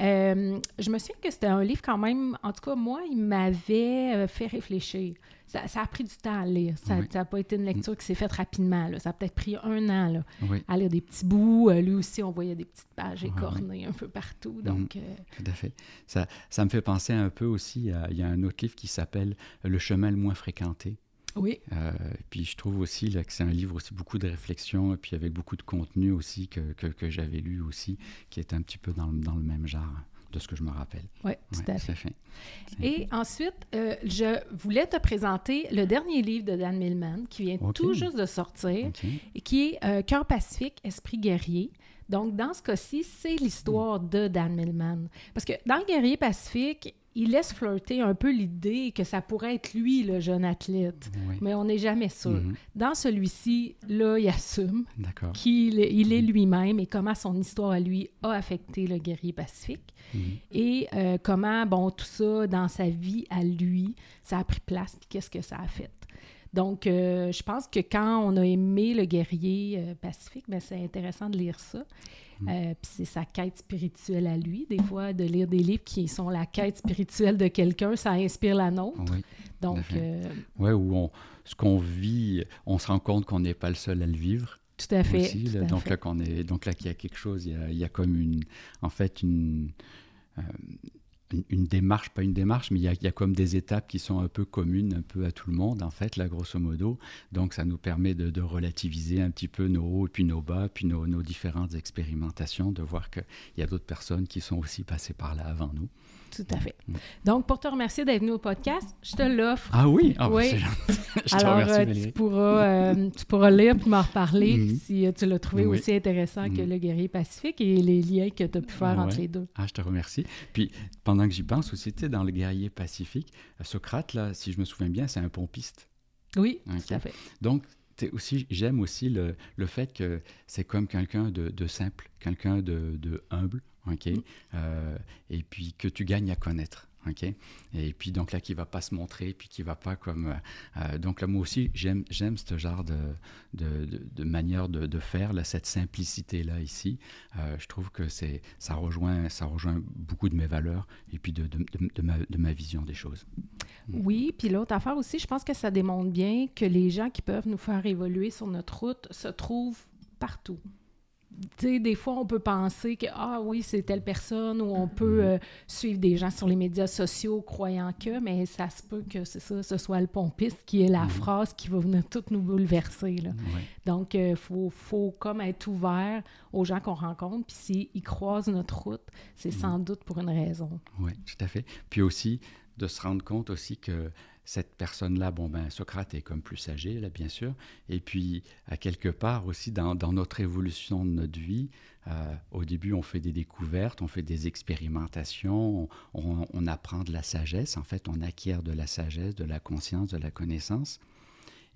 Speaker 2: Euh, je me souviens que c'était un livre quand même, en tout cas, moi, il m'avait euh, fait réfléchir. Ça, ça a pris du temps à lire. Ça
Speaker 3: Oui.
Speaker 2: n'a pas été une lecture qui s'est faite rapidement. là. Ça a peut-être pris un an là,
Speaker 3: Oui,
Speaker 2: à lire des petits bouts. Euh, lui aussi, on voyait des petites pages écornées un peu partout.
Speaker 3: Mhm.
Speaker 2: Donc, euh,
Speaker 3: tout à fait. Ça, ça me fait penser un peu aussi à, il y a un autre livre qui s'appelle Le chemin le moins fréquenté.
Speaker 2: Oui,
Speaker 3: Euh, puis je trouve aussi là, que c'est un livre aussi beaucoup de réflexion, et puis avec beaucoup de contenu aussi que, que, que j'avais lu aussi, qui est un petit peu dans le, dans le même genre, de ce que je me rappelle.
Speaker 2: oui, tout
Speaker 3: Ouais,
Speaker 2: à fait. Et ensuite, euh, je voulais te présenter le dernier livre de Dan Millman qui vient tout juste de sortir et qui est euh, Cœur pacifique, esprit guerrier. Donc, dans ce cas-ci, c'est l'histoire de Dan Millman. Parce que dans le guerrier pacifique, il laisse flirter un peu l'idée que ça pourrait être lui, le jeune athlète.
Speaker 3: Oui.
Speaker 2: Mais on n'est jamais sûr.
Speaker 3: Mhm.
Speaker 2: Dans celui-ci, là, il assume qu'il il est lui-même et comment son histoire à lui a affecté le guerrier pacifique
Speaker 3: Mhm.
Speaker 2: et euh, comment, bon, tout ça dans sa vie à lui, ça a pris place, puis qu'est-ce que ça a fait. Donc, euh, je pense que quand on a aimé le guerrier euh, pacifique, ben, c'est intéressant de lire ça.
Speaker 3: Mm.
Speaker 2: Euh, puis c'est sa quête spirituelle à lui. Des fois, de lire des livres qui sont la quête spirituelle de quelqu'un, ça inspire la nôtre.
Speaker 3: Oui.
Speaker 2: Donc, euh,
Speaker 3: où on, ce qu'on vit, on se rend compte qu'on n'est pas le seul à le vivre.
Speaker 2: tout à fait.
Speaker 3: aussi,
Speaker 2: tout
Speaker 3: là.
Speaker 2: à
Speaker 3: donc
Speaker 2: fait.
Speaker 3: là, qu'on est, donc là, qu'il y a quelque chose, il y a, il y a comme une, en fait, une, euh, une, démarche, pas une démarche, mais il y, a, comme des étapes qui sont un peu communes, un peu à tout le monde, en fait, là, grosso modo. Donc, ça nous permet de, relativiser un petit peu nos hauts puis nos bas, puis nos, nos différentes expérimentations, de voir qu'il y a d'autres personnes qui sont aussi passées par là avant nous.
Speaker 2: Tout à fait.
Speaker 3: Mm.
Speaker 2: Donc, pour te remercier d'être venu au podcast, je te l'offre.
Speaker 3: Ah oui, ah, bah,
Speaker 2: Oui.
Speaker 3: Je te
Speaker 2: Alors,
Speaker 3: remercie,
Speaker 2: euh, tu, pourras, euh, tu pourras lire puis m'en reparler
Speaker 3: Mhm.
Speaker 2: si euh, tu l'as trouvé
Speaker 3: Oui.
Speaker 2: aussi intéressant que
Speaker 3: Mhm.
Speaker 2: le guerrier pacifique et les liens que tu as pu faire entre les deux.
Speaker 3: Ah, je te remercie. Puis, pendant que j'y pense aussi, tu sais, dans le guerrier pacifique, Socrate, là, si je me souviens bien, c'est un pompiste.
Speaker 2: Oui, tout à fait.
Speaker 3: Donc, aussi, j'aime aussi le, le fait que c'est comme quelqu'un de, de simple, quelqu'un de, de humble, OK?
Speaker 2: Mm.
Speaker 3: Euh, et puis que tu gagnes à connaître. OK? Et puis donc là, qui va pas se montrer, puis qui va pas comme... euh, euh, donc là, moi aussi, j'aime, j'aime ce genre de, de, de- de manière de, de faire, là, cette simplicité-là ici. Euh, je trouve que c'est, ça, rejoint, ça rejoint beaucoup de mes valeurs et puis de, de, de- de ma, de ma vision des choses. Mm.
Speaker 2: Oui, puis l'autre affaire aussi, je pense que ça démontre bien que les gens qui peuvent nous faire évoluer sur notre route se trouvent partout. Tu sais, des fois, on peut penser que, ah oui, c'est telle personne, ou on peut euh, suivre des gens sur les médias sociaux croyant que, mais ça se peut que c'est ça, ce soit le pompiste qui est la
Speaker 3: Mhm.
Speaker 2: phrase qui va venir tout nous bouleverser. Là.
Speaker 3: Ouais.
Speaker 2: Donc, il faut, faut comme être ouvert aux gens qu'on rencontre, puis s'ils croisent notre route, c'est sans doute pour une raison.
Speaker 3: Oui, tout à fait. Puis aussi, de se rendre compte aussi que cette personne-là, bon, ben, Socrate est comme plus âgé, là, bien sûr. Et puis, à quelque part aussi, dans, dans notre évolution de notre vie, euh, au début, on fait des découvertes, on fait des expérimentations, on, on- on apprend de la sagesse. En fait, on acquiert de la sagesse, de la conscience, de la connaissance.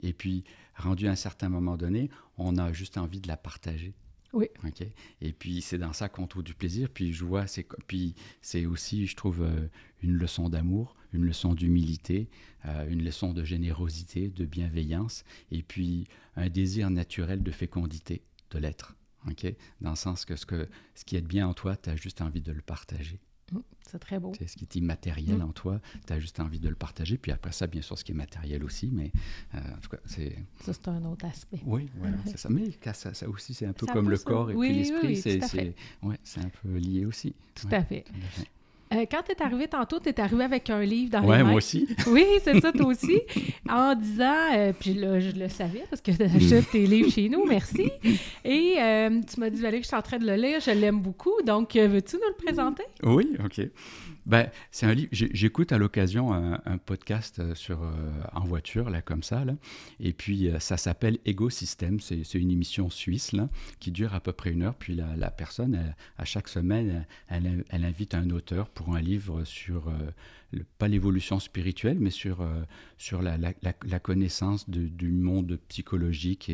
Speaker 3: Et puis, rendu à un certain moment donné, on a juste envie de la partager.
Speaker 2: Oui.
Speaker 3: OK? Et puis, c'est dans ça qu'on trouve du plaisir. Puis, je vois, c'est, puis, c'est aussi, je trouve, euh, une leçon d'amour, une leçon d'humilité, euh, une leçon de générosité, de bienveillance, et puis un désir naturel de fécondité de l'être. OK? Dans le sens que ce, que ce qui est bien en toi, tu as juste envie de le partager.
Speaker 2: Mm, c'est très beau.
Speaker 3: C'est ce qui est immatériel
Speaker 2: Mm.
Speaker 3: en toi, tu as juste envie de le partager. Puis après ça, bien sûr, ce qui est matériel aussi, mais euh, en tout cas, c'est...
Speaker 2: Ça, c'est un autre aspect.
Speaker 3: Oui, voilà, c'est ça. Mais ça, ça aussi, c'est un peu
Speaker 2: Ça
Speaker 3: comme le
Speaker 2: ça.
Speaker 3: corps et
Speaker 2: Oui,
Speaker 3: puis l'esprit.
Speaker 2: oui,
Speaker 3: c'est, ouais, c'est un peu lié aussi.
Speaker 2: Tout
Speaker 3: Ouais,
Speaker 2: à fait.
Speaker 3: tout à fait.
Speaker 2: Euh, quand tu es arrivé tantôt, tu es arrivé avec un livre dans les
Speaker 3: Ouais,
Speaker 2: mains.
Speaker 3: moi aussi.
Speaker 2: Oui, c'est ça, toi aussi. En disant, euh, puis là, je le savais parce que tu achètes tes livres chez nous, merci. Et euh, tu m'as dit, Valérie, je suis en train de le lire, je l'aime beaucoup. Donc, veux-tu nous le présenter?
Speaker 3: Oui, ok. Ben, c'est un livre. J'écoute à l'occasion un, podcast euh, sur euh, en voiture là comme ça là, et puis euh, ça s'appelle Ecosystem. C'est une émission suisse là qui dure à peu près une heure. Puis la, personne, à chaque semaine, elle, invite un auteur pour un livre sur pas l'évolution spirituelle, mais sur sur la, la- connaissance du monde psychologique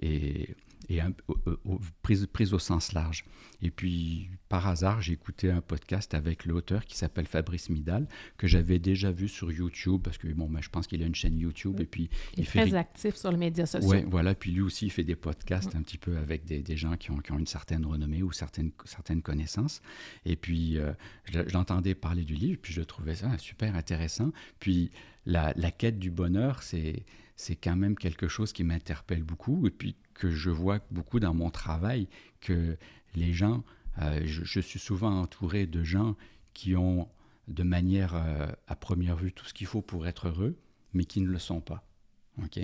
Speaker 3: et et un- au- au- prise, prise au sens large. Et puis, par hasard, j'ai écouté un podcast avec l'auteur qui s'appelle Fabrice Midal, que j'avais déjà vu sur YouTube, parce que bon, ben, je pense qu'il a une chaîne YouTube, et puis
Speaker 2: Il est
Speaker 3: fait...
Speaker 2: très actif sur les médias sociaux.
Speaker 3: Ouais, voilà, puis lui aussi, il fait des podcasts un petit peu avec des, des gens qui ont, qui ont une certaine renommée ou certaines, certaines connaissances. Et puis, euh, je, je l'entendais parler du livre, puis je trouvais ça super intéressant. Puis, la, la quête du bonheur, c'est c'est quand même quelque chose qui m'interpelle beaucoup, et puis que je vois beaucoup dans mon travail, que les gens, euh, je, je suis souvent entouré de gens qui ont de manière euh, à première vue tout ce qu'il faut pour être heureux, mais qui ne le sont pas. OK?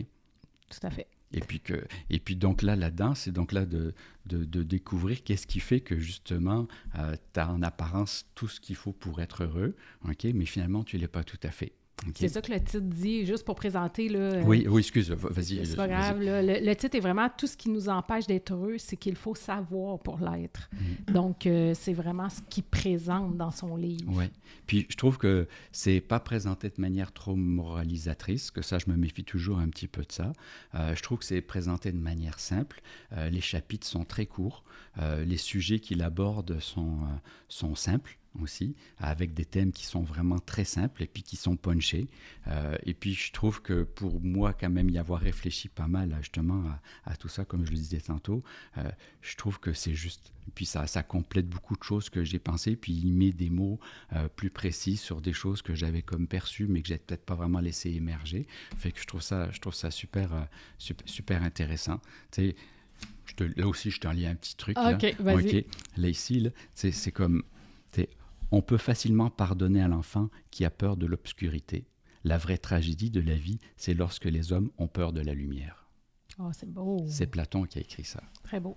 Speaker 2: Tout à fait.
Speaker 3: Et puis, que, et puis donc là, là-dedans, c'est donc là de, de, de découvrir qu'est-ce qui fait que justement, tu as en apparence tout ce qu'il faut pour être heureux, ok, mais finalement, tu ne l'es pas tout à fait.
Speaker 2: C'est ça que le titre dit, juste pour présenter. Là, euh,
Speaker 3: Oui, oui, excuse, va- vas-y.
Speaker 2: C'est pas grave. là. Le, le titre est vraiment tout ce qui nous empêche d'être heureux, c'est qu'il faut savoir pour l'être.
Speaker 3: Mm.
Speaker 2: Donc, euh, c'est vraiment ce qu'il présente dans son livre.
Speaker 3: Oui. Puis je trouve que c'est pas présenté de manière trop moralisatrice, que ça, je me méfie toujours un petit peu de ça. Euh, je trouve que c'est présenté de manière simple. Euh, les chapitres sont très courts. Les sujets qu'il aborde sont, sont simples aussi, avec des thèmes qui sont vraiment très simples et puis qui sont punchés. Euh, et puis je trouve que pour moi, quand même, y avoir réfléchi pas mal justement à, à tout ça, comme je le disais tantôt, euh, je trouve que c'est juste. Et puis ça, ça complète beaucoup de choses que j'ai pensées, puis il met des mots euh, plus précis sur des choses que j'avais comme perçues, mais que j'ai peut-être pas vraiment laissé émerger. Fait que je trouve ça, je trouve ça super, super, super intéressant. Tu sais, là aussi, je t'en lis un petit truc. là.
Speaker 2: OK, vas-y.
Speaker 3: Là, ici, là, c'est comme, on peut facilement pardonner à l'enfant qui a peur de l'obscurité. La vraie tragédie de la vie, c'est lorsque les hommes ont peur de la lumière.
Speaker 2: Oh, c'est beau.
Speaker 3: C'est Platon qui a écrit ça.
Speaker 2: Très beau.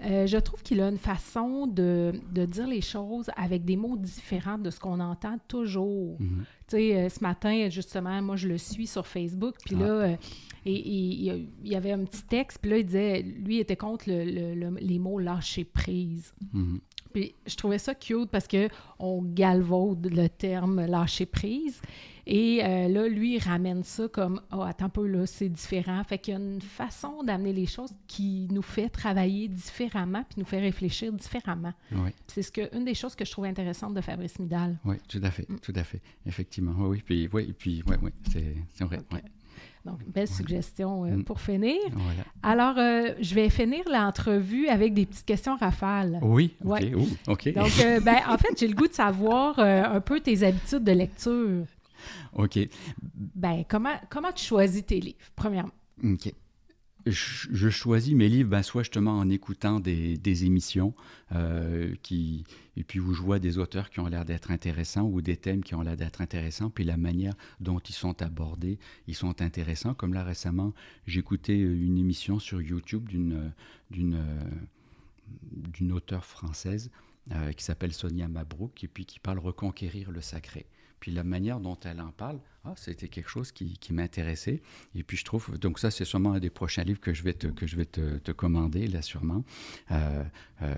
Speaker 2: Euh, je trouve qu'il a une façon de, de dire les choses avec des mots différents de ce qu'on entend toujours.
Speaker 3: Mhm.
Speaker 2: Tu sais, euh, ce matin, justement, moi, je le suis sur Facebook, puis
Speaker 3: Ah.
Speaker 2: là, euh, et, et il y avait un petit texte, puis là, il disait, lui, il était contre le- le- le- les mots lâcher prise.
Speaker 3: Mhm.
Speaker 2: Puis je trouvais ça cute parce que on galvaude le terme lâcher prise. Et euh, là, lui, il ramène ça comme Oh, attends un peu, là, c'est différent. Fait qu'il y a une façon d'amener les choses qui nous fait travailler différemment puis nous fait réfléchir différemment.
Speaker 3: Oui.
Speaker 2: C'est ce que, une des choses que je trouve intéressante de Fabrice Midal.
Speaker 3: Oui, tout à fait,
Speaker 2: Mm.
Speaker 3: tout à fait, effectivement. Oui, oui, puis, oui, puis, oui, oui, c'est vrai.
Speaker 2: Donc, belle suggestion euh,
Speaker 3: Mm.
Speaker 2: pour finir.
Speaker 3: Voilà.
Speaker 2: Alors, euh, je vais finir l'entrevue avec des petites questions rafales.
Speaker 3: Oui, ok,
Speaker 2: Ouais.
Speaker 3: ouh, ok.
Speaker 2: Donc, euh, ben, en fait, j'ai le goût de savoir un peu tes habitudes de lecture.
Speaker 3: ok,
Speaker 2: Ben, comment, comment tu choisis tes livres, premièrement?
Speaker 3: ok. Je, choisis mes livres, ben, soit justement en écoutant des, émissions, euh, qui, et puis où je vois des auteurs qui ont l'air d'être intéressants ou des thèmes qui ont l'air d'être intéressants, puis la manière dont ils sont abordés, ils sont intéressants. Comme là récemment, j'écoutais une émission sur YouTube d'une euh, auteure française euh, qui s'appelle Sonia Mabrouk et puis qui parle reconquérir le sacré. Puis la manière dont elle en parle, ah, c'était quelque chose qui, m'intéressait. Et puis je trouve, donc ça c'est sûrement un des prochains livres que je vais te, commander, là sûrement. Euh, euh,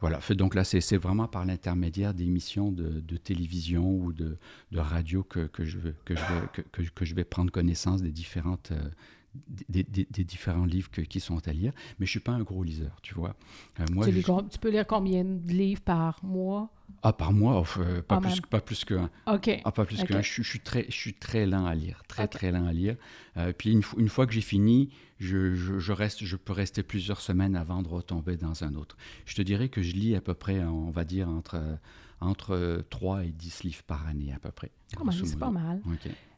Speaker 3: voilà, donc là c'est vraiment par l'intermédiaire d'émissions de, télévision ou de, radio que, je, vais- prendre connaissance des différentes... des, des- des différents livres que- qui sont à lire, mais je suis pas un gros liseur, tu vois. Euh, moi,
Speaker 2: tu,
Speaker 3: je-
Speaker 2: peux lire combien de livres par mois?
Speaker 3: ah, par mois, euh, pas, plus, pas plus qu'un.
Speaker 2: OK.
Speaker 3: Ah, pas plus qu'un. Je, suis- je suis très, je suis très lent à lire, très, très lent à lire. Euh, puis une, fois- une fois que j'ai fini, je, je- je reste, je peux rester plusieurs semaines avant de retomber dans un autre. Je te dirais que je lis à peu près, on va dire, entre, entre 3 et 10 livres par année à peu près.
Speaker 2: c'est pas mal.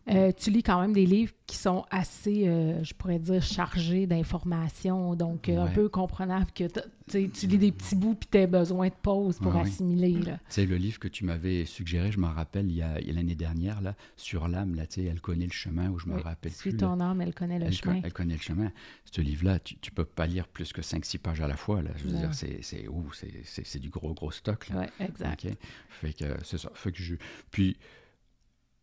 Speaker 2: Euh, tu lis quand même des livres qui sont assez, euh, je pourrais dire, chargés d'informations, donc euh, un peu comprenable que tu lis des petits bouts puis tu as besoin de pause pour assimiler.
Speaker 3: C'est le livre que tu m'avais suggéré, je m'en rappelle, il y a, l'année dernière, là, sur l'âme, là, elle connaît le chemin, où je me rappelle
Speaker 2: Suis
Speaker 3: plus.
Speaker 2: ton âme, elle connaît le chemin.
Speaker 3: elle connaît le chemin. Ce livre-là, tu ne peux pas lire plus que 5-6 pages à la fois. Là. Je veux dire, c'est du gros, gros stock.
Speaker 2: Oui, exact.
Speaker 3: Fait que c'est ça. Fait que je... Puis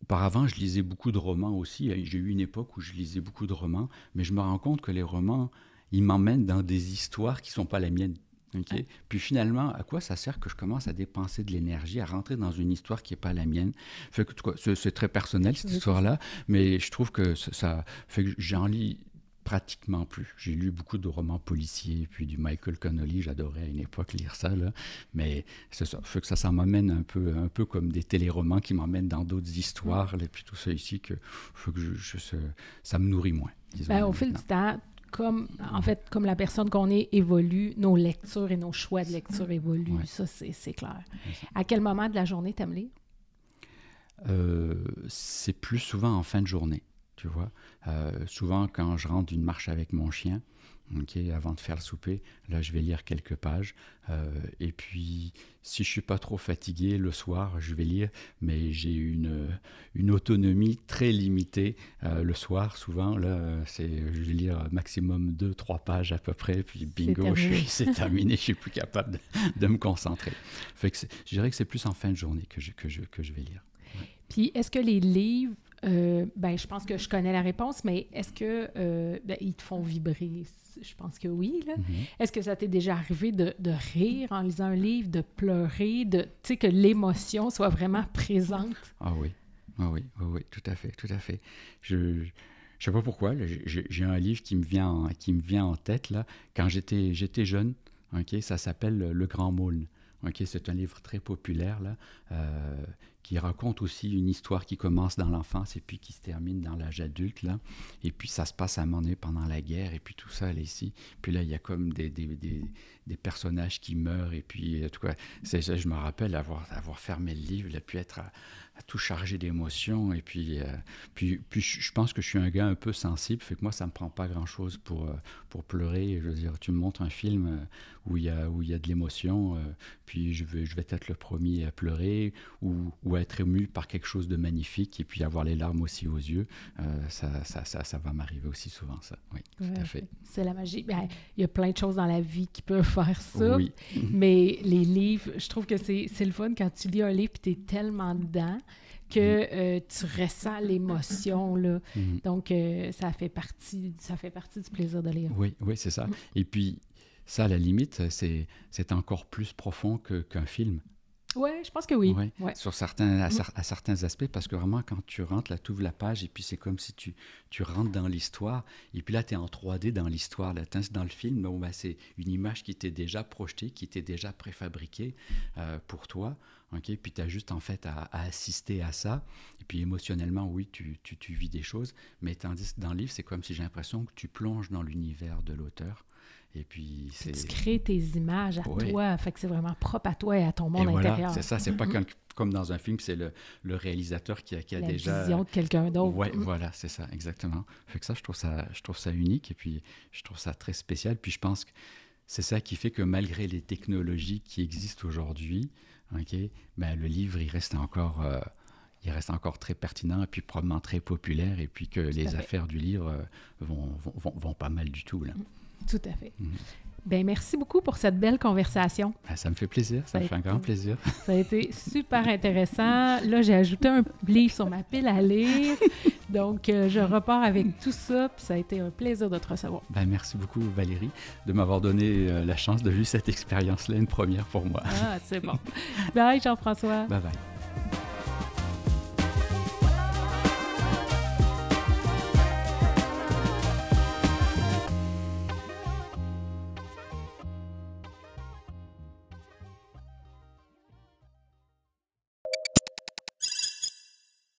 Speaker 3: Auparavant, je lisais beaucoup de romans aussi. J'ai eu une époque où je lisais beaucoup de romans, mais je me rends compte que les romans, ils m'emmènent dans des histoires qui ne sont pas les miennes. Puis finalement, à quoi ça sert que je commence à dépenser de l'énergie, à rentrer dans une histoire qui n'est pas la mienne? C'est très personnel, cette histoire-là, mais je trouve que ça, ça fait que j'en lis pratiquement plus. J'ai lu beaucoup de romans policiers, puis du Michael Connolly, j'adorais à une époque lire ça, là. mais c'est ça, fait que ça, ça m'amène un peu, un peu comme des téléromans qui m'emmènent dans d'autres histoires, et puis tout ça ici, que, que je, ça me nourrit moins.
Speaker 2: Ben, au fil du temps, comme, en fait, comme la personne qu'on est évolue, nos lectures et nos choix de lecture évoluent, ça c'est clair. À quel moment de la journée t'aimes lire?
Speaker 3: Euh, c'est plus souvent en fin de journée tu vois. Euh, souvent, quand je rentre d'une marche avec mon chien, avant de faire le souper, là, je vais lire quelques pages. Euh, et puis, si je suis pas trop fatigué, le soir, je vais lire, mais j'ai une, une autonomie très limitée euh, le soir. Souvent, là, c'est, je vais lire maximum deux, trois pages à peu près, puis bingo, c'est terminé, je suis plus capable de, me concentrer. Fait que je dirais que c'est plus en fin de journée que je, que je, que je vais lire.
Speaker 2: Puis, est-ce que les livres euh, ben, je pense que je connais la réponse, mais est-ce que euh, ben, ils te font vibrer? Je pense que oui. Mm-hmm. Est-ce que ça t'est déjà arrivé de, rire en lisant un livre, de pleurer, de que l'émotion soit vraiment présente?
Speaker 3: Ah oui. Ah oui, oui, oui, tout à fait, tout à fait. Je ne sais pas pourquoi, j'ai un livre qui me vient en, qui me vient en tête là. Quand j'étais jeune, ok, ça s'appelle Le Grand Moule. C'est un livre très populaire là, euh, qui raconte aussi une histoire qui commence dans l'enfance et puis qui se termine dans l'âge adulte. Là. Et puis ça se passe à un moment donné pendant la guerre et puis tout ça là, ici. Puis là, il y a comme des, des, des, personnages qui meurent et puis tout cas, je me rappelle avoir, avoir fermé le livre et puis être à, tout chargé d'émotions. Et puis, euh, puis, puis je pense que je suis un gars un peu sensible, fait que moi, ça me prend pas grand-chose pour, euh, pour pleurer. Je veux dire, tu me montres un film euh, où il y a, où il y a de l'émotion, puis je vais, je vais être le premier à pleurer ou, ou être ému par quelque chose de magnifique et puis avoir les larmes aussi aux yeux. ça, ça, ça, ça, va m'arriver aussi souvent, ça. Oui, tout à fait.
Speaker 2: C'est la magie. Ben, il y a plein de choses dans la vie qui peuvent faire ça. Oui. mais les livres, je trouve que c'est le fun quand tu lis un livre et tu es tellement dedans que mm. euh, tu ressens l'émotion là. Mm. Donc euh, ça fait partie ça fait partie du plaisir de lire.
Speaker 3: Oui, oui, c'est ça. Mm. Et puis ça à la limite, c'est c'est encore plus profond qu'un film.
Speaker 2: Oui, je pense que oui.
Speaker 3: Sur certains, à, certains aspects, parce que vraiment, quand tu rentres, là, tu ouvres la page, et puis c'est comme si tu, tu rentres dans l'histoire, et puis là, tu es en 3D dans l'histoire. Là, dans le film, bon, ben, c'est une image qui était déjà projetée, qui était déjà préfabriquée euh, pour toi. ok? Puis tu as juste, en fait, à, assister à ça. Et puis émotionnellement, oui, tu, tu, tu vis des choses, mais tandis que dans le livre, c'est comme si j'ai l'impression que tu plonges dans l'univers de l'auteur. Et puis,
Speaker 2: c'est... Tu crées tes images à toi, fait que c'est vraiment propre à toi et à ton monde intérieur.
Speaker 3: C'est ça, c'est pas mm-hmm. comme dans un film, c'est le, le, réalisateur qui a, qui a
Speaker 2: La
Speaker 3: déjà...
Speaker 2: vision de quelqu'un d'autre.
Speaker 3: Oui, mm-hmm. voilà, c'est ça, exactement. Fait que ça je, trouve ça, je trouve ça unique et puis je trouve ça très spécial. Puis je pense que c'est ça qui fait que malgré les technologies qui existent aujourd'hui, ok, ben, le livre, il reste encore... Euh, il reste encore très pertinent et puis probablement très populaire et puis que les affaires du livre euh, vont, vont, vont, pas mal du tout. Là. Mm.
Speaker 2: Tout à fait. Mhm. Ben, merci beaucoup pour cette belle conversation.
Speaker 3: Ben, ça me fait plaisir, ça, me fait un grand plaisir.
Speaker 2: Ça a été super intéressant. Là, j'ai ajouté un livre sur ma pile à lire. Donc, euh, je repars avec tout ça. Puis ça a été un plaisir de te recevoir.
Speaker 3: Ben, merci beaucoup, Valérie, de m'avoir donné euh, la chance de vivre cette expérience-là, une première pour moi.
Speaker 2: Ah, c'est bon. bye, Jean-François.
Speaker 3: Bye bye.